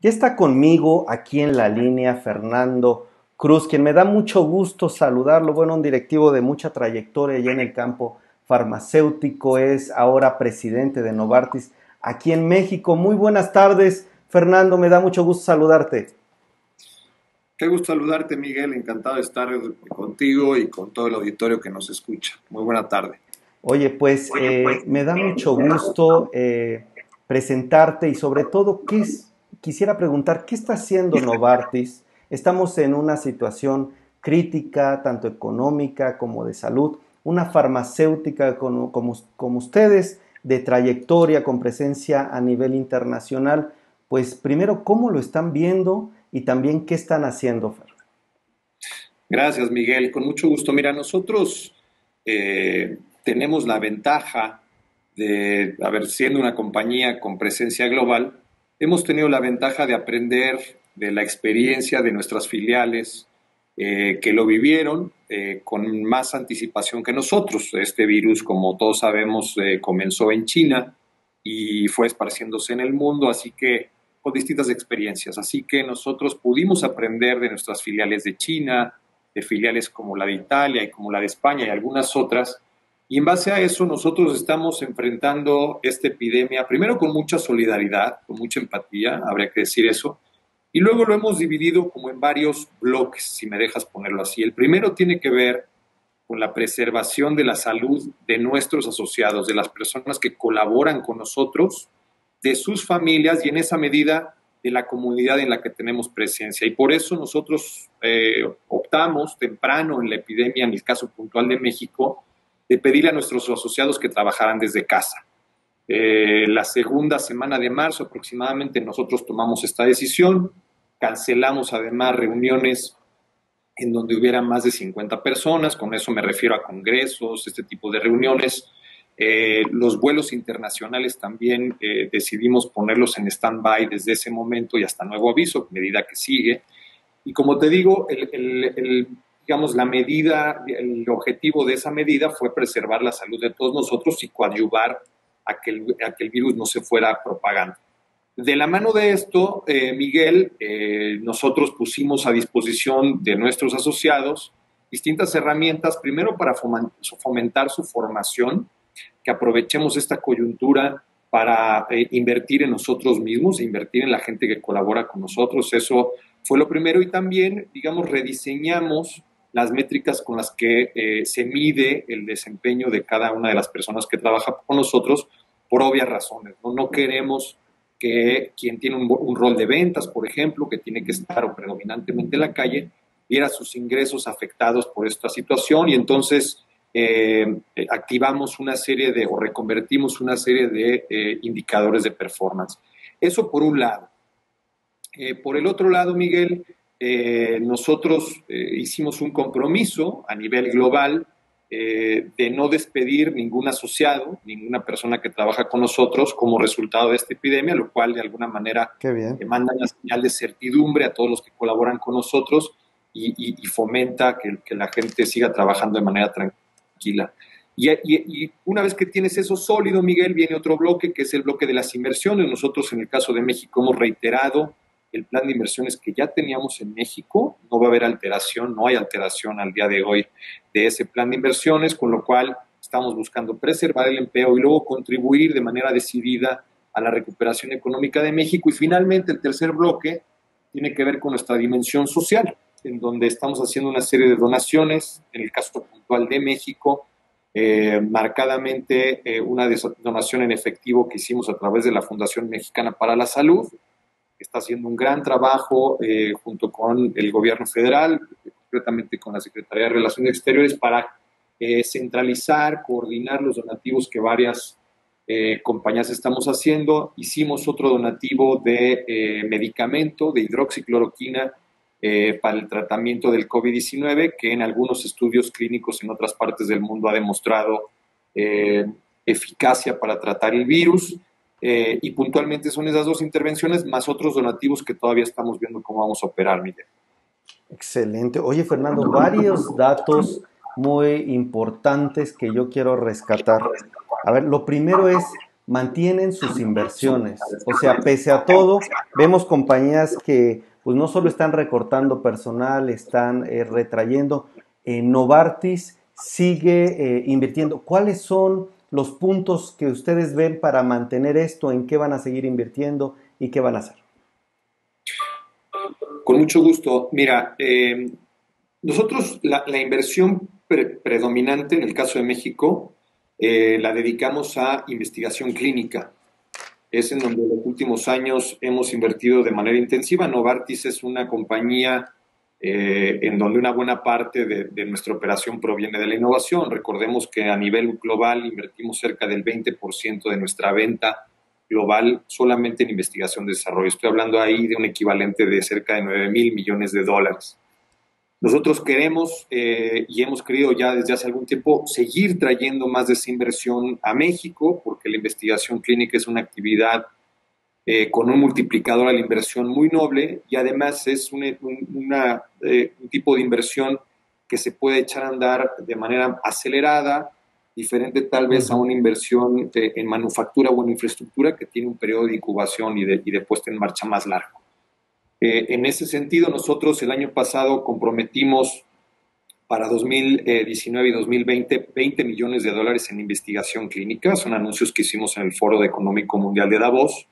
Ya está conmigo aquí en la línea Fernando Cruz, quien me da mucho gusto saludarlo. Bueno, un directivo de mucha trayectoria ya en el campo farmacéutico, es ahora presidente de Novartis aquí en México. Muy buenas tardes, Fernando, me da mucho gusto saludarte. Qué gusto saludarte, Miguel. Encantado de estar contigo y con todo el auditorio que nos escucha. Muy buena tarde. Oye, pues, eh, pues me da mucho gusto eh, presentarte y sobre todo, ¿qué es quisiera preguntar, ¿qué está haciendo Novartis? Estamos en una situación crítica, tanto económica como de salud. Una farmacéutica como, como, ustedes, de trayectoria, con presencia a nivel internacional, pues primero, ¿cómo lo están viendo y también qué están haciendo, Fer? Gracias, Miguel. Con mucho gusto. Mira, nosotros eh, tenemos la ventaja de haber siendo una compañía con presencia global, hemos tenido la ventaja de aprender de la experiencia de nuestras filiales eh, que lo vivieron eh, con más anticipación que nosotros. Este virus, como todos sabemos, eh, comenzó en China y fue esparciéndose en el mundo, así que con distintas experiencias. Así que nosotros pudimos aprender de nuestras filiales de China, de filiales como la de Italia y como la de España y algunas otras, y en base a eso nosotros estamos enfrentando esta epidemia, primero con mucha solidaridad, con mucha empatía, habría que decir eso, y luego lo hemos dividido como en varios bloques, si me dejas ponerlo así. El primero tiene que ver con la preservación de la salud de nuestros asociados, de las personas que colaboran con nosotros, de sus familias y en esa medida de la comunidad en la que tenemos presencia. Y por eso nosotros eh, optamos temprano en la epidemia, en el caso puntual de México, de pedirle a nuestros asociados que trabajaran desde casa. Eh, la segunda semana de marzo aproximadamente nosotros tomamos esta decisión, cancelamos además reuniones en donde hubiera más de 50 personas, con eso me refiero a congresos, este tipo de reuniones. Eh, los vuelos internacionales también eh, decidimos ponerlos en stand-by desde ese momento y hasta nuevo aviso, medida que sigue. Y como te digo, el digamos, la medida, el objetivo de esa medida fue preservar la salud de todos nosotros y coadyuvar a que el, a que el virus no se fuera propagando. De la mano de esto, eh, Miguel, eh, nosotros pusimos a disposición de nuestros asociados distintas herramientas, primero para fomentar su formación, que aprovechemos esta coyuntura para eh, invertir en nosotros mismos, invertir en la gente que colabora con nosotros. Eso fue lo primero y también, digamos, rediseñamos las métricas con las que eh, se mide el desempeño de cada una de las personas que trabaja con nosotros por obvias razones. No, no queremos que quien tiene un, rol de ventas, por ejemplo, que tiene que estar predominantemente en la calle, viera sus ingresos afectados por esta situación y entonces eh, activamos una serie de o reconvertimos una serie de eh, indicadores de performance. Eso por un lado. por el otro lado, Miguel, eh, nosotros eh, hicimos un compromiso a nivel global eh, de no despedir ningún asociado, ninguna persona que trabaja con nosotros como resultado de esta epidemia, lo cual de alguna manera manda una señal de certidumbre a todos los que colaboran con nosotros y, fomenta que, que, la gente siga trabajando de manera tranquila. Y, y, una vez que tienes eso sólido, Miguel, viene otro bloque, que es el bloque de las inversiones. Nosotros en el caso de México hemos reiterado el plan de inversiones que ya teníamos en México. No va a haber alteración, no hay alteración al día de hoy de ese plan de inversiones, con lo cual estamos buscando preservar el empleo y luego contribuir de manera decidida a la recuperación económica de México. Y finalmente, el tercer bloque tiene que ver con nuestra dimensión social, en donde estamos haciendo una serie de donaciones, en el caso puntual de México, eh, marcadamente eh, una donación en efectivo que hicimos a través de la Fundación Mexicana para la Salud, está haciendo un gran trabajo eh, junto con el gobierno federal, concretamente con la Secretaría de Relaciones Exteriores, para eh, centralizar, coordinar los donativos que varias eh, compañías estamos haciendo. Hicimos otro donativo de medicamento, de hidroxicloroquina, para el tratamiento del COVID-19, que en algunos estudios clínicos en otras partes del mundo ha demostrado eficacia para tratar el virus. Eh, y puntualmente son esas dos intervenciones más otros donativos que todavía estamos viendo cómo vamos a operar, Miguel. Excelente. Oye, Fernando, varios datos muy importantes que yo quiero rescatar. A ver, lo primero es mantienen sus inversiones. O sea, pese a todo, vemos compañías que pues no solo están recortando personal, están eh, retrayendo. Eh, Novartis sigue invirtiendo. ¿Cuáles son los puntos que ustedes ven para mantener esto? ¿En qué van a seguir invirtiendo y qué van a hacer? Con mucho gusto. Mira, nosotros la, inversión predominante en el caso de México eh, la dedicamos a investigación clínica. Es en donde en los últimos años hemos invertido de manera intensiva. Novartis es una compañía eh, en donde una buena parte de, de, nuestra operación proviene de la innovación. Recordemos que a nivel global invertimos cerca del 20% de nuestra venta global solamente en investigación y desarrollo. Estoy hablando ahí de un equivalente de cerca de 9 mil millones de dólares. Nosotros queremos eh, y hemos querido ya desde hace algún tiempo seguir trayendo más de esa inversión a México, porque la investigación clínica es una actividad eh, con un multiplicador a la inversión muy noble y además es un, eh, un tipo de inversión que se puede echar a andar de manera acelerada, diferente tal vez a una inversión en manufactura o en infraestructura que tiene un periodo de incubación y de, y de puesta en marcha más largo. Eh, en ese sentido, nosotros el año pasado comprometimos para 2019 y 2020 20 millones de dólares en investigación clínica. Son anuncios que hicimos en el Foro Económico Mundial de Davos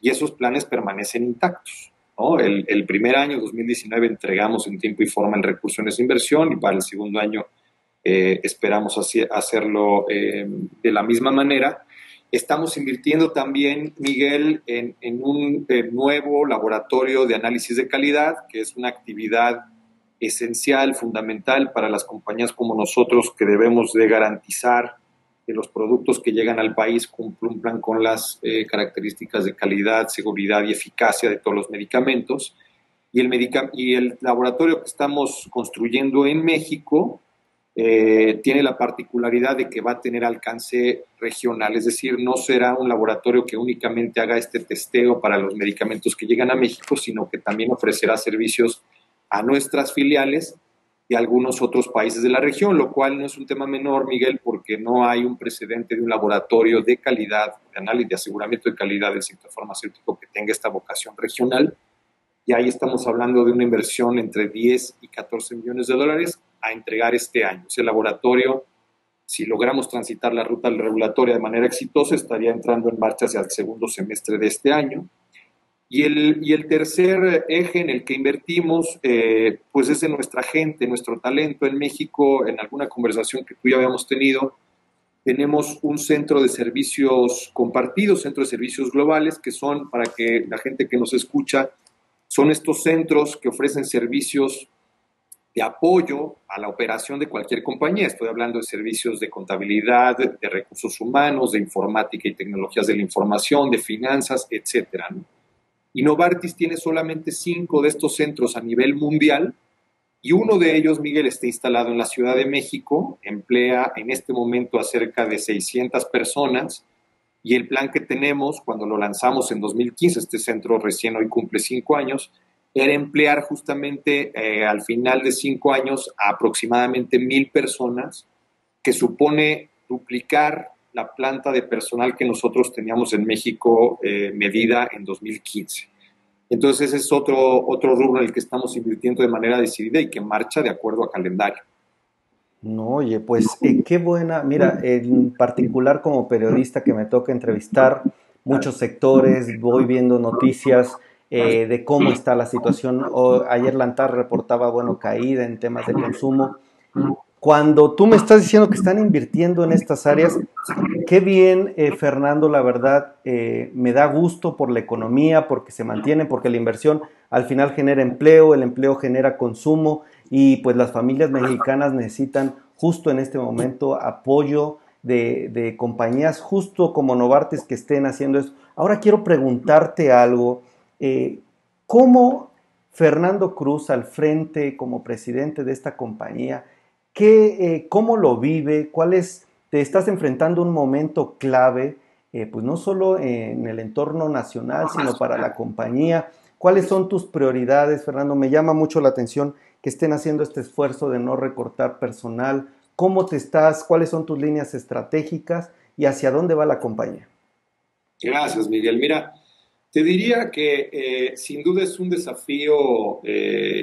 y esos planes permanecen intactos. El, primer año, 2019, entregamos en tiempo y forma el recurso en esa inversión y para el segundo año eh, esperamos hacerlo eh, de la misma manera. Estamos invirtiendo también, Miguel, en, un eh, nuevo laboratorio de análisis de calidad, que es una actividad esencial, fundamental para las compañías como nosotros, que debemos de garantizar que los productos que llegan al país cumplan con las eh, características de calidad, seguridad y eficacia de todos los medicamentos. Y el, y el laboratorio que estamos construyendo en México eh, tiene la particularidad de que va a tener alcance regional, es decir, no será un laboratorio que únicamente haga este testeo para los medicamentos que llegan a México, sino que también ofrecerá servicios a nuestras filiales a algunos otros países de la región, lo cual no es un tema menor, Miguel, porque no hay un precedente de un laboratorio de calidad, de análisis, de aseguramiento de calidad del sector farmacéutico que tenga esta vocación regional. Y ahí estamos hablando de una inversión entre 10 y 14 millones de dólares a entregar este año. Ese laboratorio, si logramos transitar la ruta regulatoria de manera exitosa, estaría entrando en marcha hacia el segundo semestre de este año. Y el, y el tercer eje en el que invertimos, eh, pues es en nuestra gente, nuestro talento. En México, en alguna conversación que tú ya habíamos tenido, tenemos un centro de servicios compartidos, centro de servicios globales, que son, para que la gente que nos escucha, son estos centros que ofrecen servicios de apoyo a la operación de cualquier compañía. Estoy hablando de servicios de contabilidad, de recursos humanos, de informática y tecnologías de la información, de finanzas, etc. Y Novartis tiene solamente cinco de estos centros a nivel mundial y uno de ellos, Miguel, está instalado en la Ciudad de México, emplea en este momento a cerca de 600 personas y el plan que tenemos cuando lo lanzamos en 2015, este centro recién hoy cumple cinco años, era emplear justamente eh, al final de cinco años a aproximadamente mil personas, que supone duplicar la planta de personal que nosotros teníamos en México eh, medida en 2015. Entonces ese es otro, otro rubro en el que estamos invirtiendo de manera decidida y que marcha de acuerdo a calendario. No, oye, pues eh, qué buena, mira, en particular como periodista que me toca entrevistar muchos sectores, voy viendo noticias, eh, de cómo está la situación. O, ayer Lantar reportaba, bueno, caída en temas de consumo. Cuando tú me estás diciendo que están invirtiendo en estas áreas, qué bien, eh, Fernando, la verdad, eh, me da gusto por la economía, porque se mantiene, porque la inversión al final genera empleo, el empleo genera consumo y pues las familias mexicanas necesitan justo en este momento apoyo de, compañías justo como Novartis que estén haciendo esto. Ahora quiero preguntarte algo eh, ¿Cómo Fernando Cruz al frente como presidente de esta compañía, eh, cómo lo vive? ¿Cuál es, te estás enfrentando un momento clave, eh, pues no solo en el entorno nacional, sino para la compañía? ¿Cuáles son tus prioridades, Fernando? Me llama mucho la atención que estén haciendo este esfuerzo de no recortar personal. ¿Cómo te estás? ¿Cuáles son tus líneas estratégicas? ¿Y hacia dónde va la compañía? Gracias, Miguel. Mira, te diría que eh, sin duda es un desafío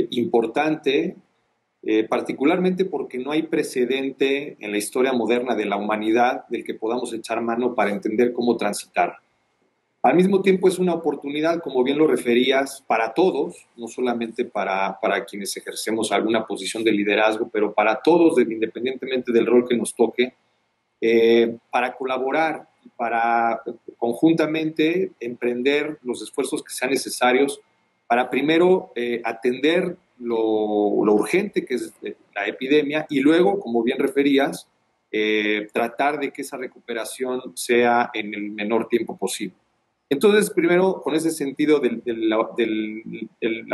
importante, eh, particularmente porque no hay precedente en la historia moderna de la humanidad del que podamos echar mano para entender cómo transitar. Al mismo tiempo es una oportunidad, como bien lo referías, para todos, no solamente para, para quienes ejercemos alguna posición de liderazgo, pero para todos, independientemente del rol que nos toque, eh, para colaborar, para conjuntamente emprender los esfuerzos que sean necesarios para primero eh, atender lo, urgente que es la epidemia y luego, como bien referías, eh, tratar de que esa recuperación sea en el menor tiempo posible. Entonces, primero, con ese sentido de, la,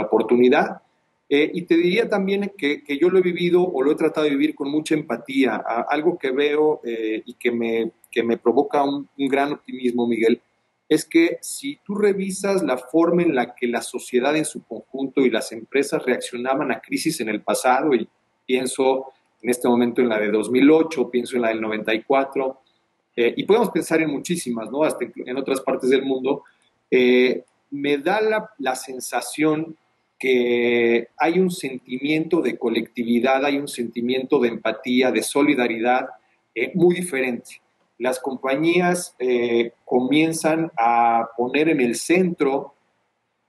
oportunidad, eh, y te diría también que, yo lo he vivido o lo he tratado de vivir con mucha empatía. algo que veo eh, y que me, que me provoca un, gran optimismo, Miguel, es que si tú revisas la forma en la que la sociedad en su conjunto y las empresas reaccionaban a crisis en el pasado, y pienso en este momento en la de 2008, pienso en la del 94, eh, y podemos pensar en muchísimas, ¿no? Hasta en otras partes del mundo, eh, me da la, sensación que hay un sentimiento de colectividad, hay un sentimiento de empatía, de solidaridad eh, muy diferente. Las compañías comienzan a poner en el centro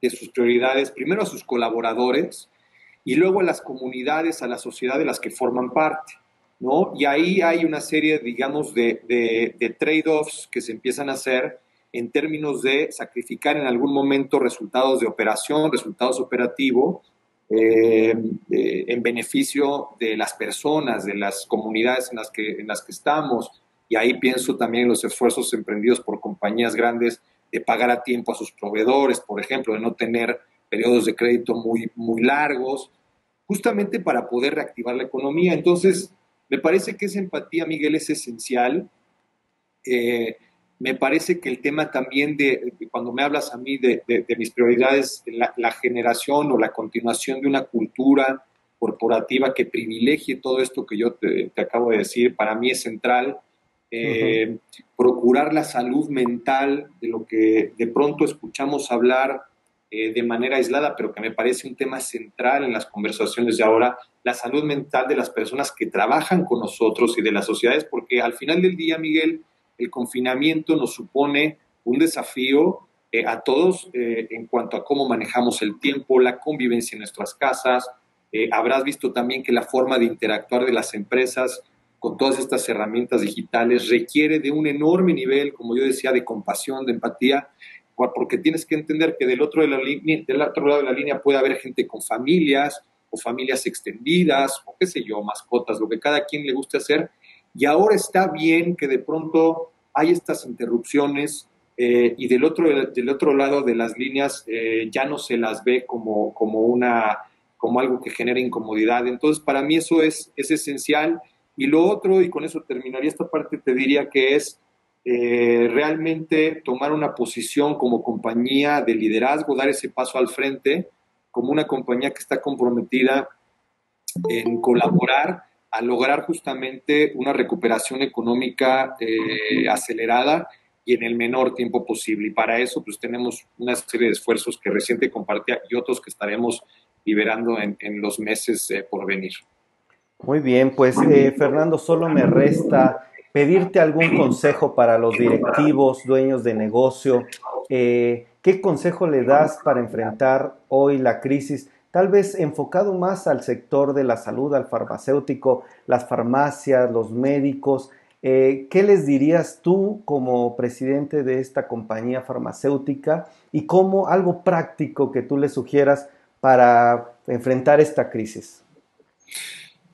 de sus prioridades primero a sus colaboradores y luego a las comunidades, a la sociedad de las que forman parte. ¿no? Y ahí hay una serie, digamos, de, de, trade-offs que se empiezan a hacer en términos de sacrificar en algún momento resultados de operación, resultados operativos, eh, eh, en beneficio de las personas, de las comunidades en las, que, en las que estamos. Y ahí pienso también en los esfuerzos emprendidos por compañías grandes de pagar a tiempo a sus proveedores, por ejemplo, de no tener periodos de crédito muy, muy largos, justamente para poder reactivar la economía. Entonces, me parece que esa empatía, Miguel, es esencial. Eh, me parece que el tema también de, cuando me hablas a mí de, mis prioridades, la, generación o la continuación de una cultura corporativa que privilegie todo esto que yo te, acabo de decir, para mí es central. Eh, procurar la salud mental de lo que de pronto escuchamos hablar eh, de manera aislada, pero que me parece un tema central en las conversaciones de ahora, la salud mental de las personas que trabajan con nosotros y de las sociedades, porque al final del día, Miguel, el confinamiento nos supone un desafío eh, a todos en cuanto a cómo manejamos el tiempo, la convivencia en nuestras casas. habrás visto también que la forma de interactuar de las empresas con todas estas herramientas digitales requiere de un enorme nivel, como yo decía, de compasión, de empatía, porque tienes que entender que del otro, de la del otro lado de la línea puede haber gente con familias o familias extendidas o qué sé yo, mascotas, lo que cada quien le guste hacer. Y ahora está bien que de pronto hay estas interrupciones eh, y del otro, del otro lado de las líneas eh, ya no se las ve como, como, una, como algo que genera incomodidad. Entonces, para mí eso es, es esencial. Y lo otro, y con eso terminaría esta parte, te diría que es eh, realmente tomar una posición como compañía de liderazgo, dar ese paso al frente, como una compañía que está comprometida en colaborar a lograr justamente una recuperación económica eh, acelerada y en el menor tiempo posible. Y para eso pues tenemos una serie de esfuerzos que reciente compartía y otros que estaremos liberando en, los meses eh, por venir. Muy bien, pues Fernando, solo me resta pedirte algún consejo para los directivos, dueños de negocio. Eh, ¿Qué consejo le das para enfrentar hoy la crisis? Tal vez enfocado más al sector de la salud, al farmacéutico, las farmacias, los médicos. Eh, ¿Qué les dirías tú como presidente de esta compañía farmacéutica y cómo algo práctico que tú les sugieras para enfrentar esta crisis?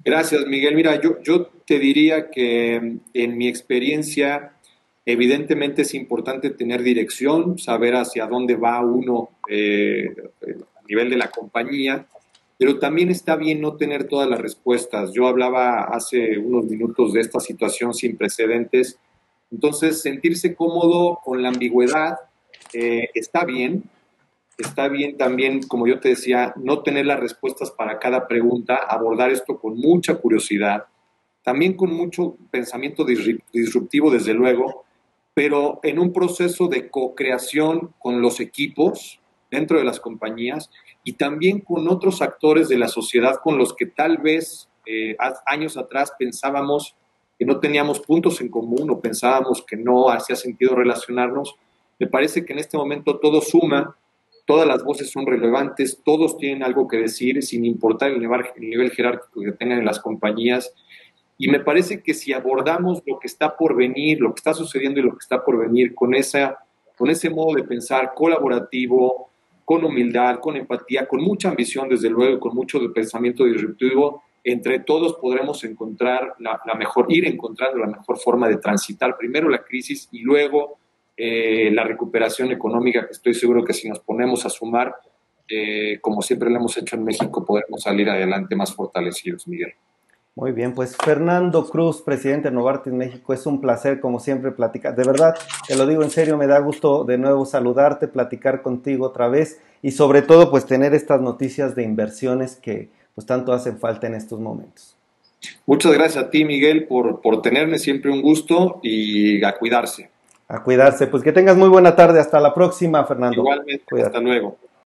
Gracias, Miguel. Mira, yo, yo te diría que en mi experiencia, evidentemente es importante tener dirección, saber hacia dónde va uno eh, a nivel de la compañía, pero también está bien no tener todas las respuestas. Yo hablaba hace unos minutos de esta situación sin precedentes, entonces sentirse cómodo con la ambigüedad eh, está bien, está bien también, como yo te decía, no tener las respuestas para cada pregunta, abordar esto con mucha curiosidad, también con mucho pensamiento disruptivo, desde luego, pero en un proceso de co-creación con los equipos dentro de las compañías y también con otros actores de la sociedad con los que tal vez eh, años atrás pensábamos que no teníamos puntos en común o pensábamos que no hacía sentido relacionarnos. Me parece que en este momento todo suma, todas las voces son relevantes, todos tienen algo que decir, sin importar el nivel, el nivel jerárquico que tengan en las compañías. Y me parece que si abordamos lo que está por venir, lo que está sucediendo y lo que está por venir con, esa, con ese modo de pensar colaborativo, con humildad, con empatía, con mucha ambición, desde luego, con mucho pensamiento disruptivo, entre todos podremos encontrar la, mejor, ir encontrando la mejor forma de transitar primero la crisis y luego eh, la recuperación económica, que estoy seguro que si nos ponemos a sumar, eh, como siempre lo hemos hecho en México, podremos salir adelante más fortalecidos, Miguel. Muy bien, pues Fernando Cruz, presidente de Novartis México, es un placer como siempre platicar. De verdad, te lo digo en serio, me da gusto de nuevo saludarte, platicar contigo otra vez y sobre todo pues tener estas noticias de inversiones que pues tanto hacen falta en estos momentos. Muchas gracias a ti, Miguel, por, por tenerme siempre un gusto y a cuidarse. A cuidarse. Pues que tengas muy buena tarde. Hasta la próxima, Fernando. Igualmente. Hasta luego.